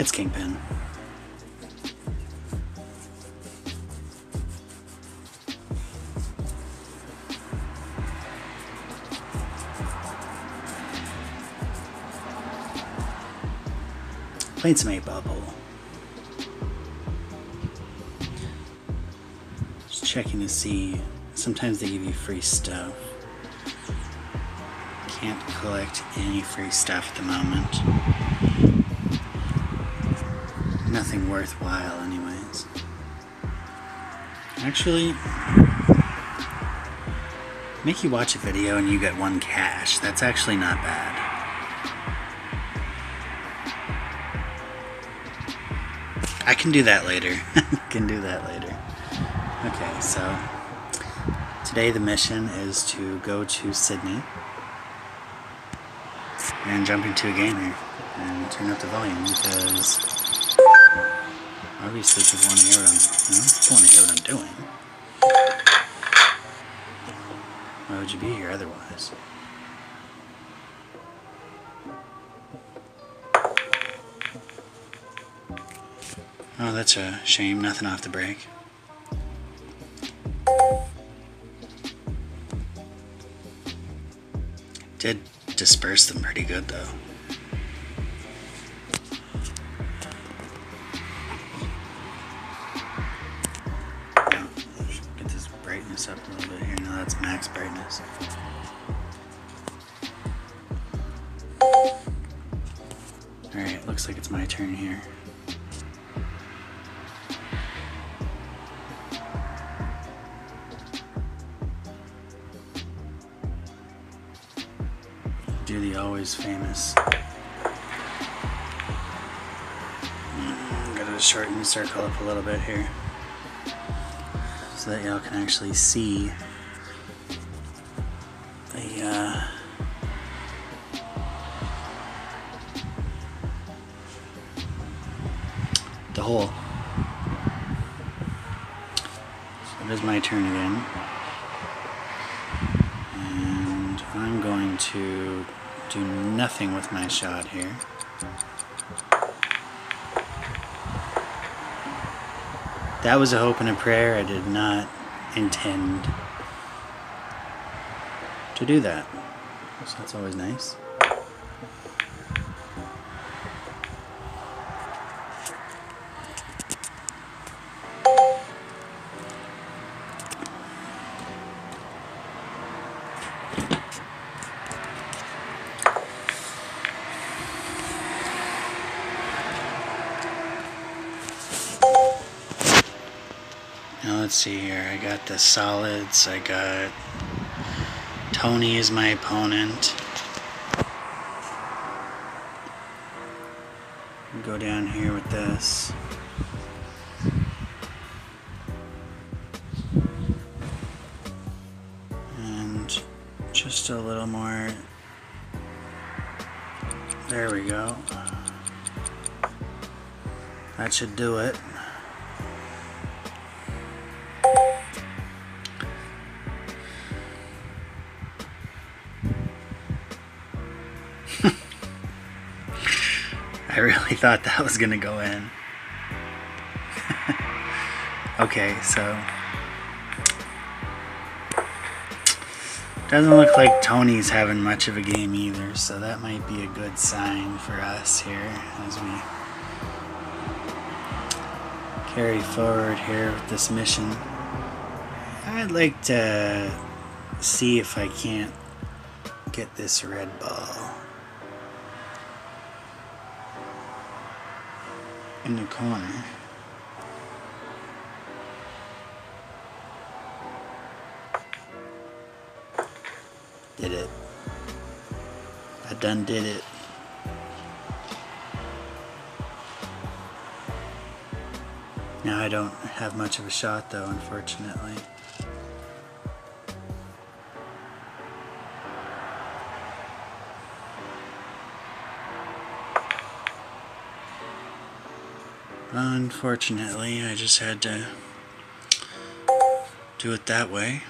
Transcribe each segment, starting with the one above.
It's Kingpin. 8 Ball Pool. Just checking to see. Sometimes they give you free stuff. Can't collect any free stuff at the moment. Nothing worthwhile, anyways. Actually, make you watch a video and you get one cash. That's actually not bad. I can do that later. can do that later. Okay, so today the mission is to go to Sydney and jump into a game here and turn up the volume because obviously people want to hear what I'm, you know, want to hear what I'm doing. Why would you be here otherwise? Oh, that's a shame. Nothing off the break. Did disperse them pretty good though. Do the always famous. Mm, Gotta shorten the circle up a little bit here so that y'all can actually see the uh, the hole. So it is my turn again. And I'm going to do nothing with my shot here. That was a hope and a prayer. I did not intend to do that. So that's always nice. Now let's see here. I got the solids. I got Tony is my opponent. Go down here with this. And just a little more. There we go. That should do it. Thought that was gonna go in. okay, so doesn't look like Tony's having much of a game either, so that might be a good sign for us here as we carry forward here with this mission. I'd like to see if I can't get this red ball. In the corner. Did it. I done did it. Now I don't have much of a shot though, unfortunately. Unfortunately, I just had to do it that way.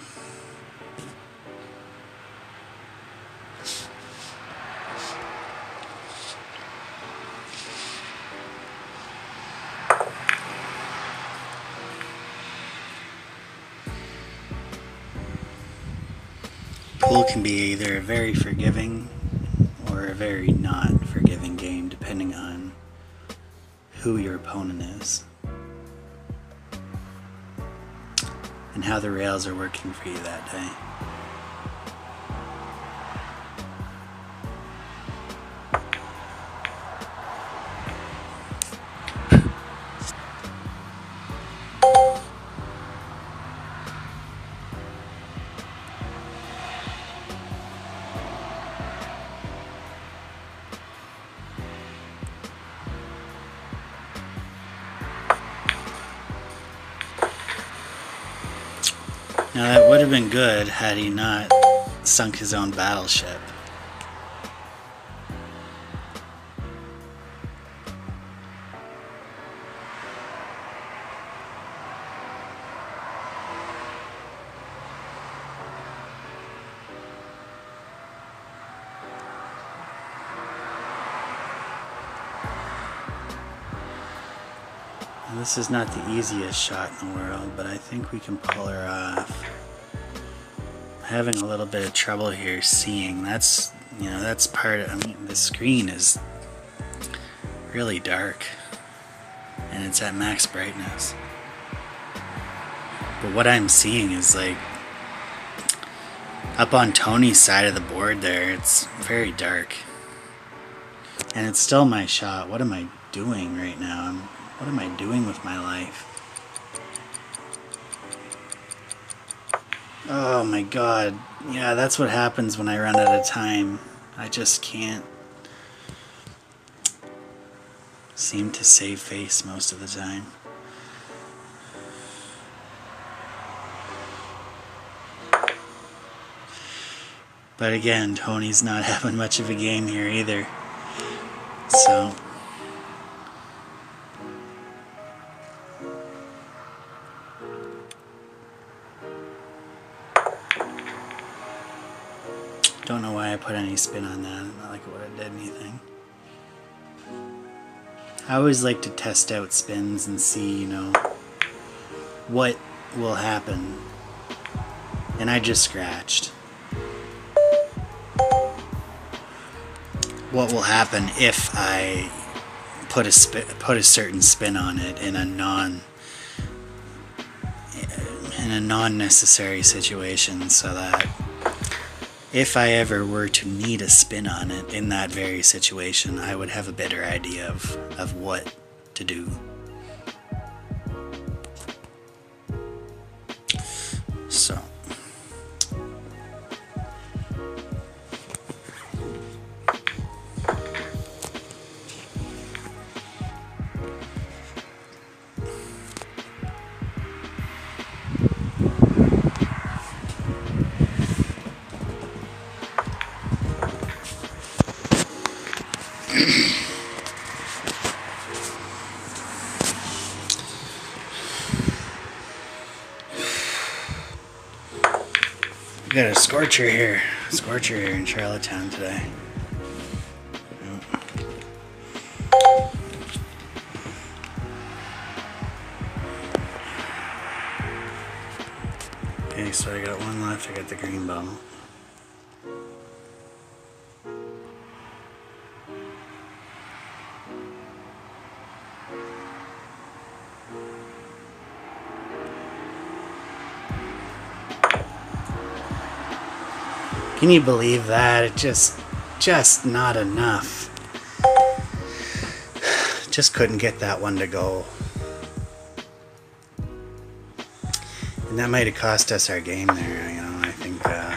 And how the rails are working for you that day. Would have been good had he not sunk his own battleship. This is not the easiest shot in the world, but I think we can pull her off. Having a little bit of trouble here seeing. That's, you know, that's part of, I mean, the screen is really dark. And it's at max brightness. But what I'm seeing is like, up on Tony's side of the board there, it's very dark. And it's still my shot. What am I doing right now? I'm what am I doing with my life? Oh my god. Yeah, that's what happens when I run out of time. I just can't seem to save face most of the time. But again, Tony's not having much of a game here either. So... put any spin on that. Not like it would have did anything. I always like to test out spins and see, you know, what will happen. And I just scratched. What will happen if I put a spin, put a certain spin on it in a non in a non-necessary situation so that if I ever were to need a spin on it in that very situation, I would have a better idea of, of what to do. Scorcher here. Scorcher here in Charlottetown today. Okay, so I got one left. I got the green bottle. Can you believe that? It just, just not enough. Just couldn't get that one to go. And that might have cost us our game there, you know, I think, uh,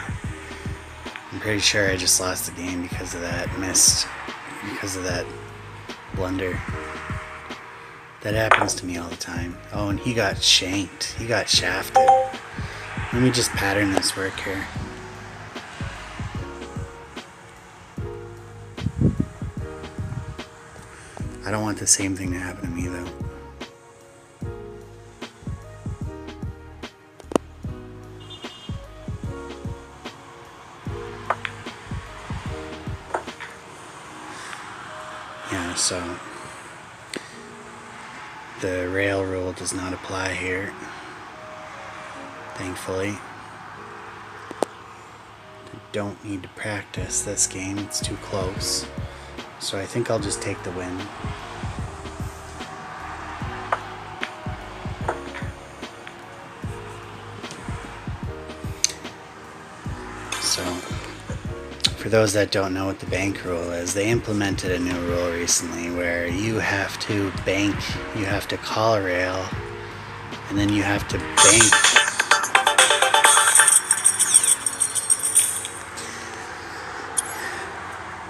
I'm pretty sure I just lost the game because of that missed, because of that blunder. That happens to me all the time. Oh, and he got shanked. He got shafted. Let me just pattern this work here. I don't want the same thing to happen to me though. Yeah, so the rail rule does not apply here, thankfully. I don't need to practice this game, it's too close. So I think I'll just take the win. So, for those that don't know what the bank rule is, they implemented a new rule recently where you have to bank, you have to call rail, and then you have to bank.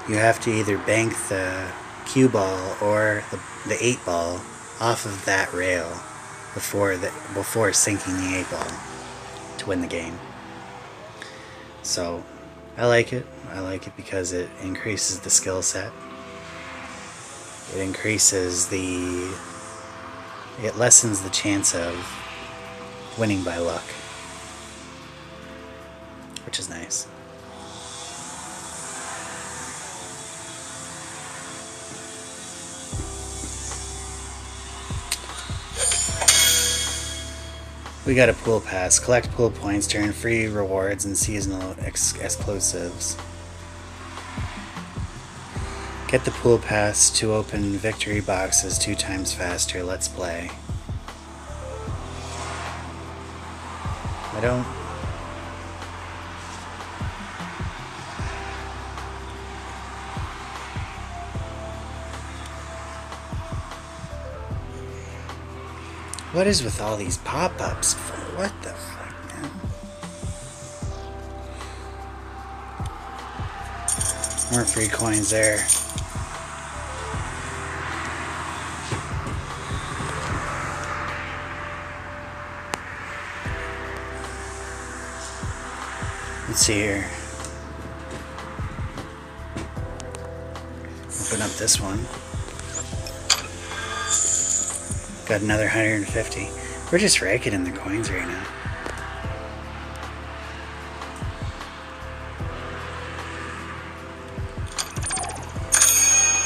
You have to either bank the cue ball or the, the eight ball off of that rail before the, before sinking the eight ball to win the game. So I like it. I like it because it increases the skill set. It increases the. It lessens the chance of winning by luck, which is nice. We got a pool pass. Collect pool points to earn free rewards and seasonal ex. Get the pool pass to open victory boxes two times faster. Let's play. I don't. What is with all these pop-ups? What the fuck, man? More free coins there. Let's see here. Open up this one. Got another 150. We're just raking in the coins right now.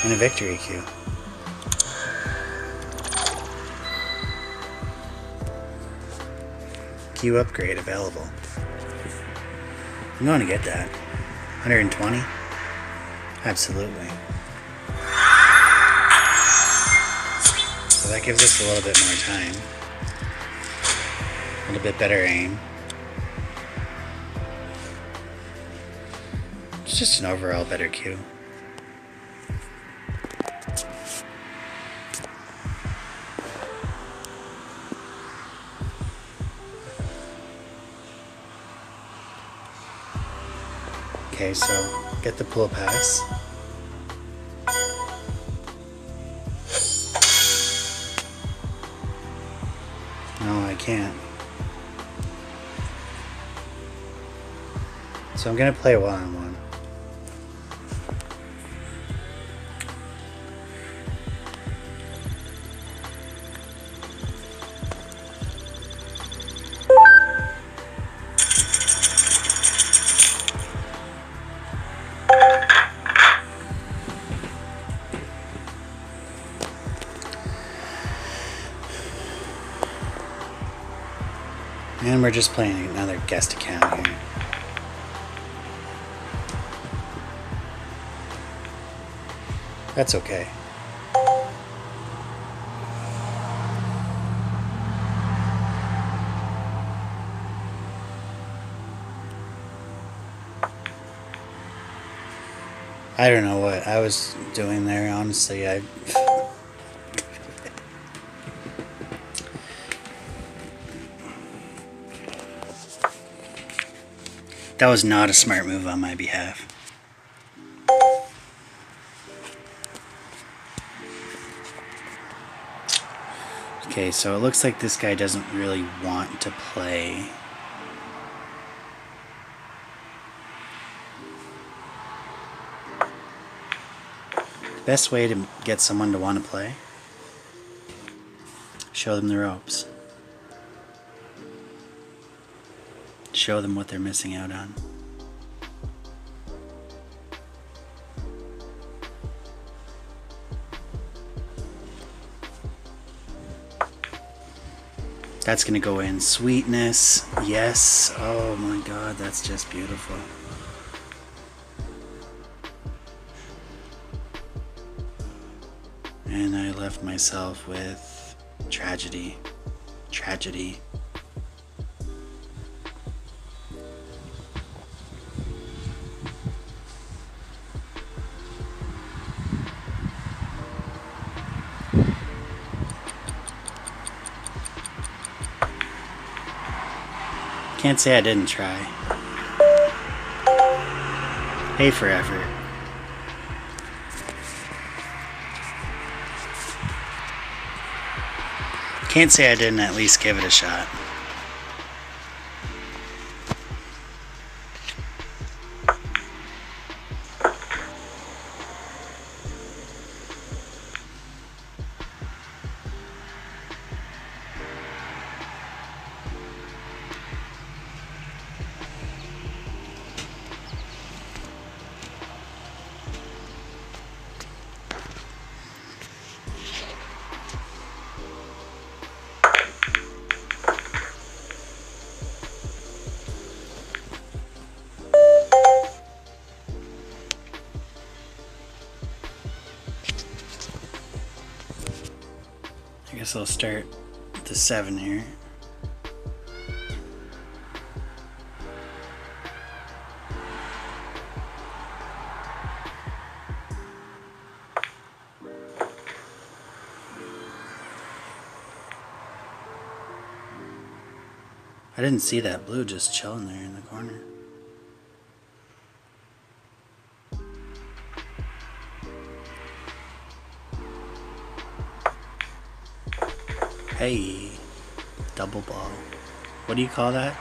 And a victory cue. Cue upgrade available. I'm going to get that. 120? Absolutely. That gives us a little bit more time. A little bit better aim. It's just an overall better cue. Okay, so get the pool pass. Can't. So I'm gonna play one on one. Just playing another guest account here. That's okay. I don't know what I was doing there, honestly. I. That was not a smart move on my behalf. Okay, so it looks like this guy doesn't really want to play. Best way to get someone to want to play? Show them the ropes. show them what they're missing out on. That's gonna go in sweetness. Yes. Oh my God, that's just beautiful. And I left myself with tragedy, tragedy, Can't say I didn't try. Hey for. Can't say I didn't at least give it a shot. Guess I'll start with the seven here. I didn't see that blue just chilling there in the corner. What do you call that?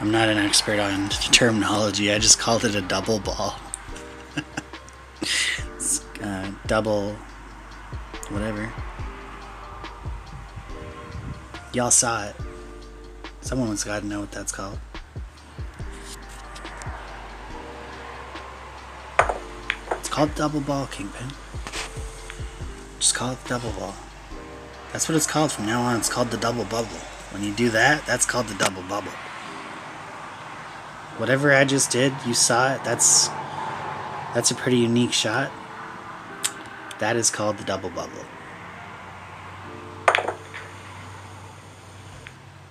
I'm not an expert on terminology. I just called it a double ball. uh, double, whatever. Y'all saw it. Someone's got to know what that's called. It's called double ball, Kingpin. Just call it double ball. That's what it's called from now on. It's called the double bubble. When you do that, that's called the double bubble. Whatever I just did, you saw it. That's that's a pretty unique shot. That is called the double bubble.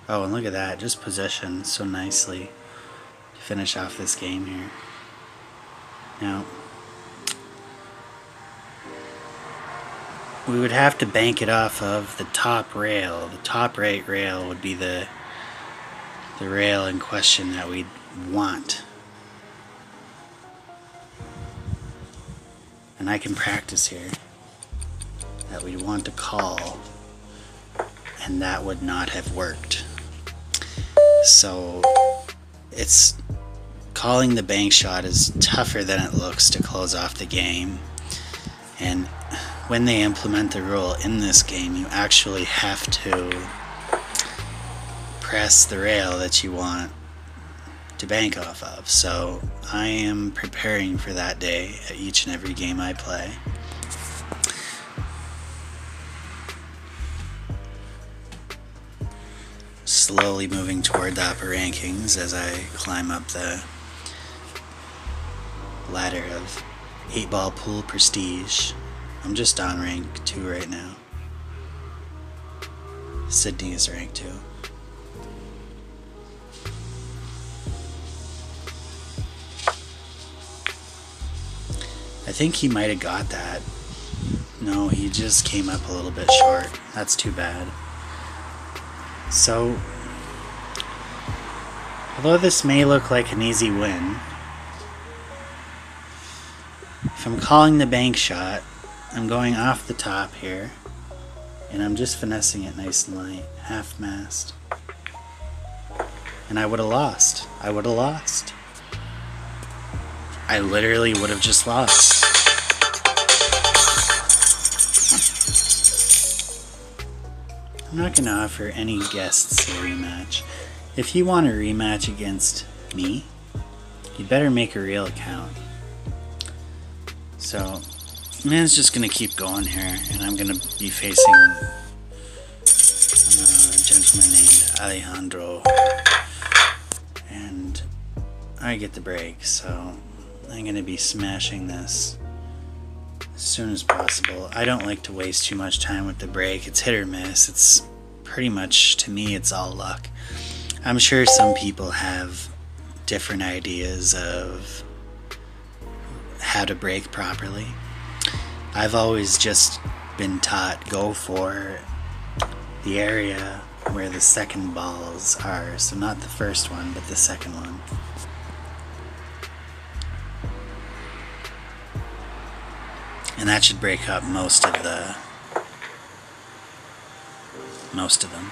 Oh, and look at that. Just positioned so nicely to finish off this game here. Now, we would have to bank it off of the top rail. The top right rail would be the the rail in question that we'd want. And I can practice here that we'd want to call and that would not have worked. So it's calling the bank shot is tougher than it looks to close off the game. And when they implement the rule in this game, you actually have to press the rail that you want to bank off of. So I am preparing for that day at each and every game I play. Slowly moving toward the upper rankings as I climb up the ladder of 8 ball pool prestige. I'm just on rank 2 right now. Sydney is rank 2. I think he might have got that. No, he just came up a little bit short. That's too bad. So, although this may look like an easy win, if I'm calling the bank shot, I'm going off the top here, and I'm just finessing it nice and light, half mast. And I would have lost. I would have lost. I literally would have just lost. I'm not going to offer any guests a rematch. If you want a rematch against me, you better make a real account. So, man's just going to keep going here, and I'm going to be facing uh, a gentleman named Alejandro. And I get the break, so I'm going to be smashing this as soon as possible. I don't like to waste too much time with the break. It's hit or miss. It's pretty much, to me, it's all luck. I'm sure some people have different ideas of how to break properly. I've always just been taught go for the area where the second balls are. So, not the first one, but the second one. And that should break up most of the. most of them.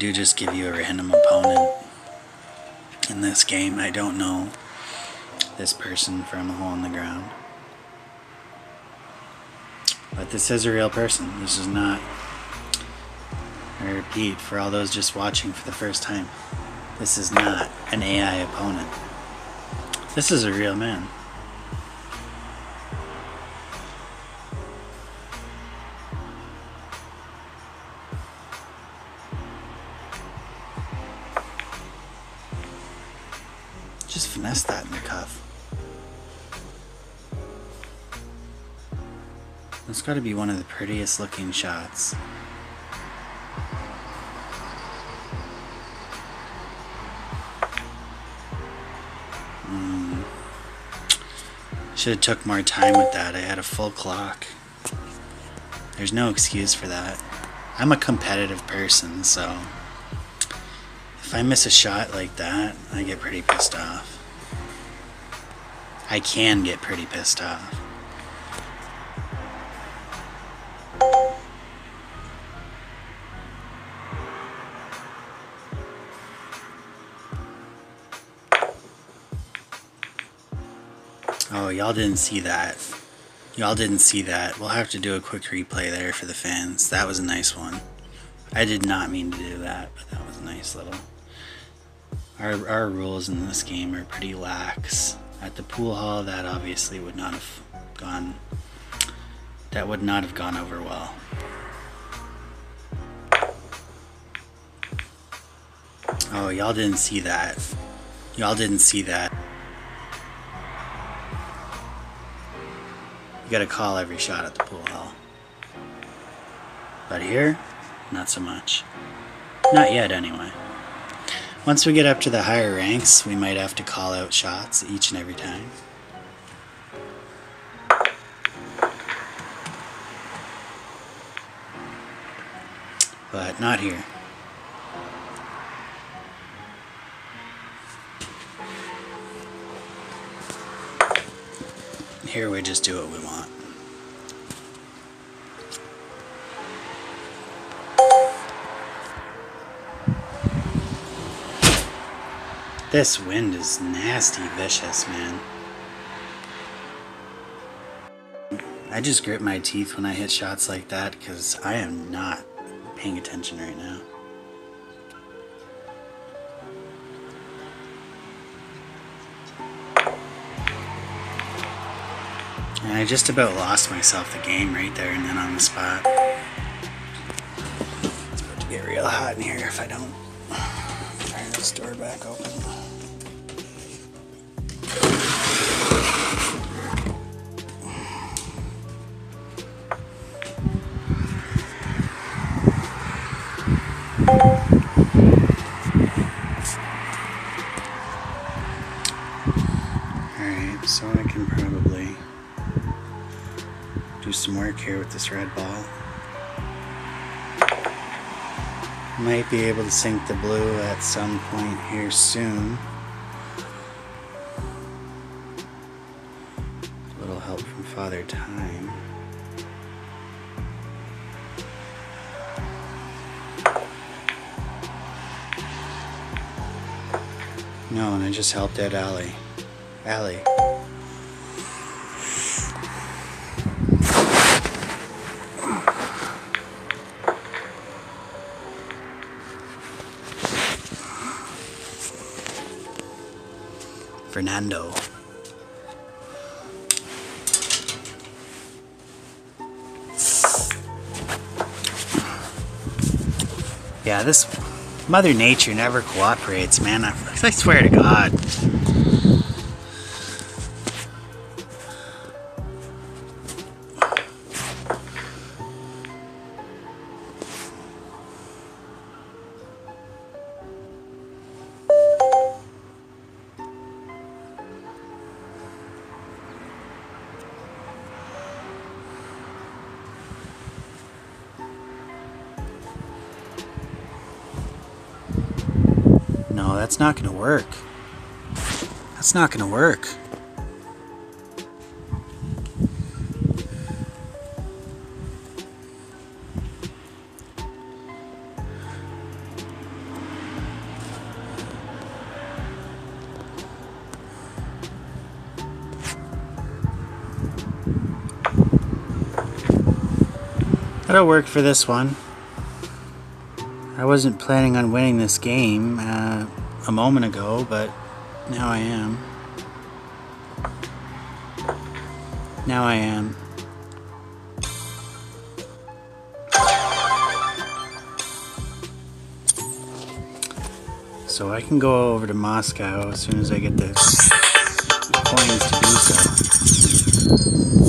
Do just give you a random opponent in this game. I don't know this person from a hole in the ground. But this is a real person. This is not, I repeat, for all those just watching for the first time, this is not an AI opponent. This is a real man. Got to be one of the prettiest looking shots. Mm. Should have took more time with that. I had a full clock. There's no excuse for that. I'm a competitive person, so if I miss a shot like that, I get pretty pissed off. I can get pretty pissed off. Oh, y'all didn't see that. Y'all didn't see that. We'll have to do a quick replay there for the fans. That was a nice one. I did not mean to do that, but that was a nice little. Our, our rules in this game are pretty lax. At the pool hall, that obviously would not have gone. That would not have gone over well. Oh, y'all didn't see that. Y'all didn't see that. You gotta call every shot at the pool hall. But here, not so much. Not yet, anyway. Once we get up to the higher ranks, we might have to call out shots each and every time. But not here. Here we just do what we want. This wind is nasty vicious, man. I just grit my teeth when I hit shots like that because I am not paying attention right now. I just about lost myself the game right there and then on the spot. It's about to get real hot in here if I don't turn this door back open. Here with this red ball. Might be able to sink the blue at some point here soon. A little help from Father Time. No, and I just helped out Allie. Allie. Fernando. Yeah, this Mother Nature never cooperates, man. I, I swear to God. That's not gonna work. That's not gonna work. That'll work for this one. I wasn't planning on winning this game uh, a moment ago, but now I am. Now I am. So I can go over to Moscow as soon as I get the coins to do so.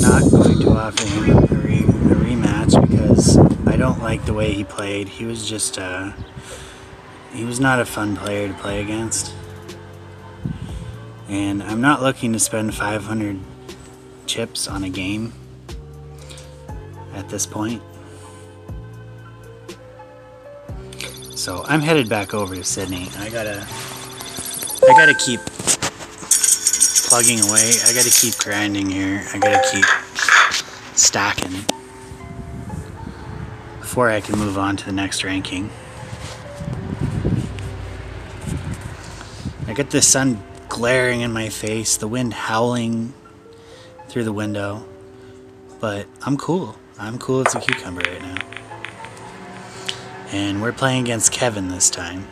Not going to offer him a, re a rematch because I don't like the way he played. He was just, uh, he was not a fun player to play against. And I'm not looking to spend 500 chips on a game at this point. So I'm headed back over to Sydney. I gotta, I gotta keep plugging away. I gotta keep grinding here. I gotta keep stacking before I can move on to the next ranking. I get the sun glaring in my face, the wind howling through the window, but I'm cool. I'm cool as a cucumber right now. And we're playing against Kevin this time.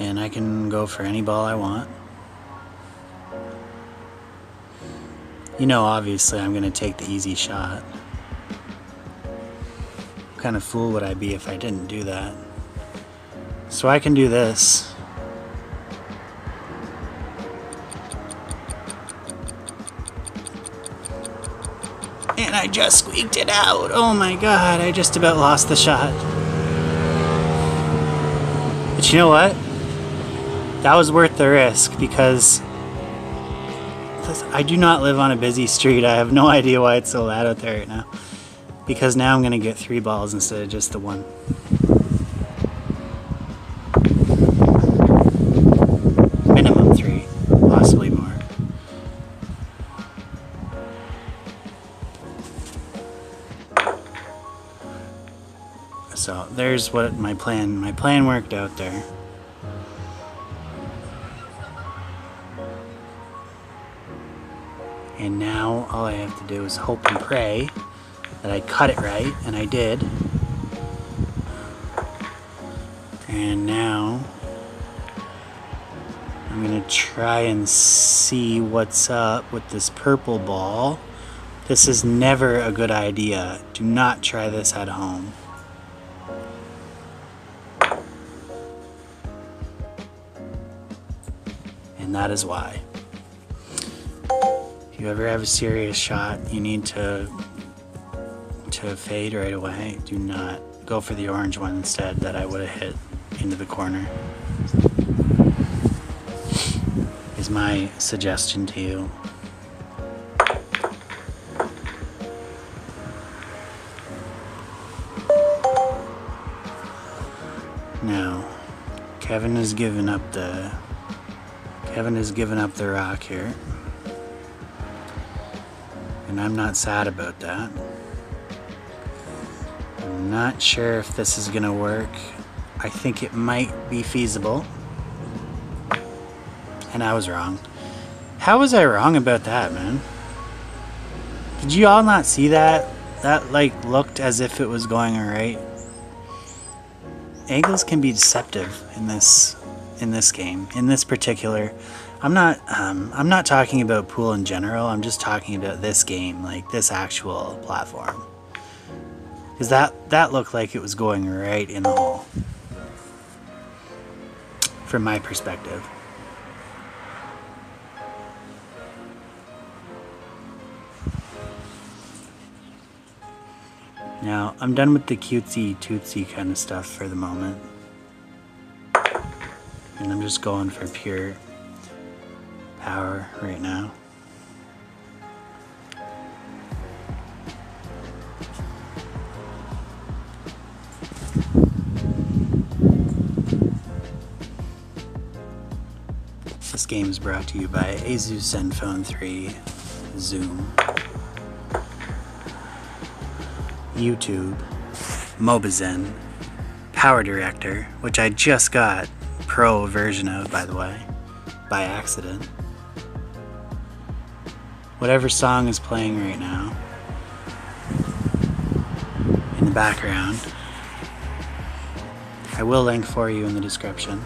And I can go for any ball I want. You know, obviously, I'm going to take the easy shot. What kind of fool would I be if I didn't do that? So I can do this. And I just squeaked it out. Oh my god, I just about lost the shot. But you know what? That was worth the risk because I do not live on a busy street. I have no idea why it's so loud out there right now. Because now I'm to get three balls instead of just the one. Minimum three, possibly more. So there's what my plan, my plan worked out there. All I have to do is hope and pray that I cut it right, and I did. And now I'm gonna try and see what's up with this purple ball. This is never a good idea. Do not try this at home. And that is why. You ever have a serious shot, you need to to fade right away. Do not go for the orange one instead that I would have hit into the corner. Is my suggestion to you. Now, Kevin has given up the Kevin has given up the rock here. And I'm not sad about that. I'm not sure if this is gonna work. I think it might be feasible. And I was wrong. How was I wrong about that, man? Did you all not see that? that like looked as if it was going alright. Angles can be deceptive in this in this game. In this particular I'm not um, I'm not talking about pool in general, I'm just talking about this game, like this actual platform. Because that, that looked like it was going right in the hole. From my perspective. Now, I'm done with the cutesy tootsy kind of stuff for the moment. And I'm just going for pure power right now. This game is brought to you by Asus Zenfone 3, Zoom, YouTube, Mobizen, Power Director, which I just got pro version of, by the way, by accident. Whatever song is playing right now in the background, I will link for you in the description.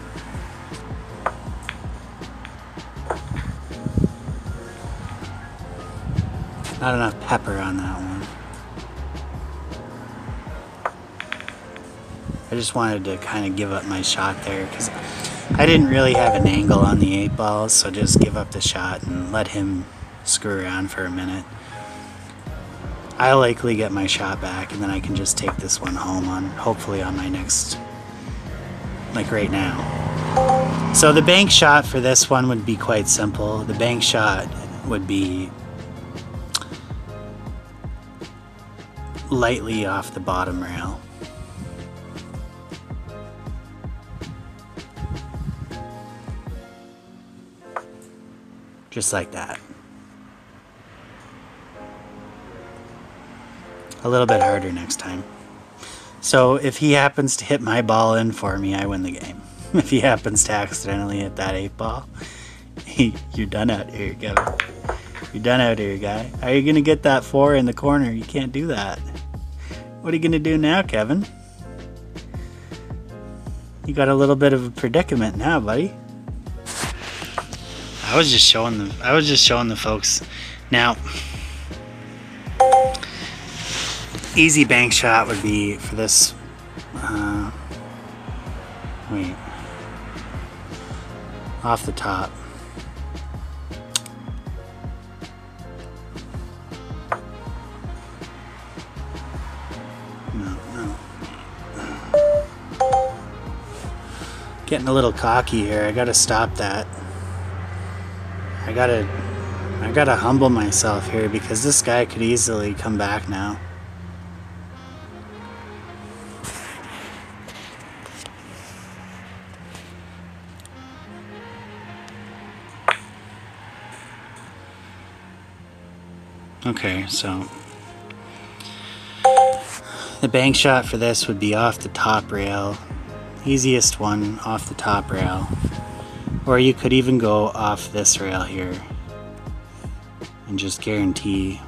Not enough pepper on that one. I just wanted to kind of give up my shot there because I didn't really have an angle on the eight balls, so just give up the shot and let him screw around for a minute. I'll likely get my shot back and then I can just take this one home on hopefully on my next like right now. So the bank shot for this one would be quite simple. The bank shot would be lightly off the bottom rail. Just like that. A little bit harder next time. So if he happens to hit my ball in for me, I win the game. If he happens to accidentally hit that eight ball, you're done out here, Kevin. You're done out here, guy. How are you going to get that four in the corner? You can't do that. What are you going to do now, Kevin? You got a little bit of a predicament now, buddy. I was just showing the I was just showing the folks. Now, easy bank shot would be for this. Uh, wait, off the top. No, no. Getting a little cocky here. I gotta stop that. I gotta I gotta humble myself here because this guy could easily come back now. Okay, so the bank shot for this would be off the top rail easiest one off the top rail. Or you could even go off this rail here and just guarantee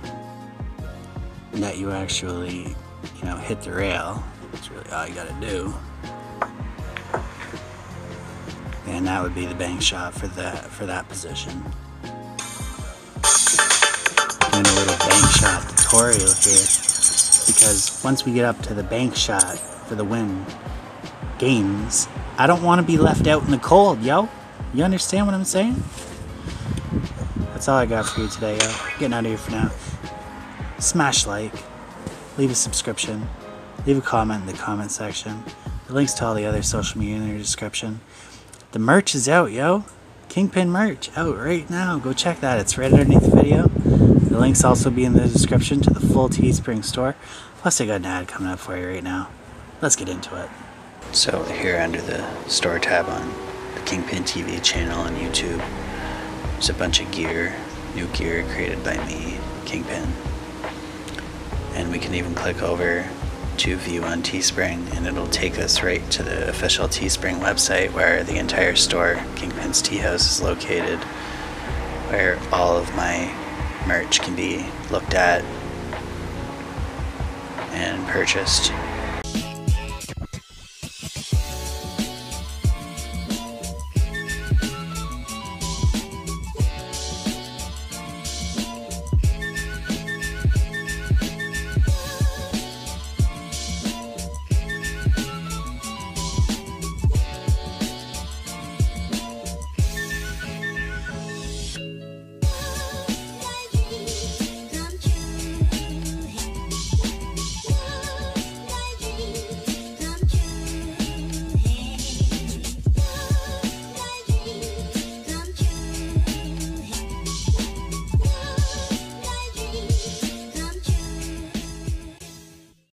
that you actually, you know, hit the rail. That's really all you gotta do. And that would be the bank shot for that for that position. Doing a little bank shot tutorial here because once we get up to the bank shot for the win, games. I don't want to be left out in the cold, yo. You understand what I'm saying? That's all I got for you today, yo. Getting out of here for now. Smash like, leave a subscription, leave a comment in the comment section. The links to all the other social media in the description. The merch is out, yo. Kingpin merch out right now. Go check that. It's right underneath the video. The links also be in the description to the full Teespring store. Plus, I got an ad coming up for you right now. Let's get into it. So here under the store tab on Kingpin TV channel on YouTube, It's a bunch of gear, new gear created by me, Kingpin. And we can even click over to view on Teespring and it'll take us right to the official Teespring website where the entire store, Kingpin's Tea House, is located, where all of my merch can be looked at and purchased.